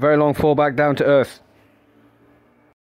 Very long fall back down to earth.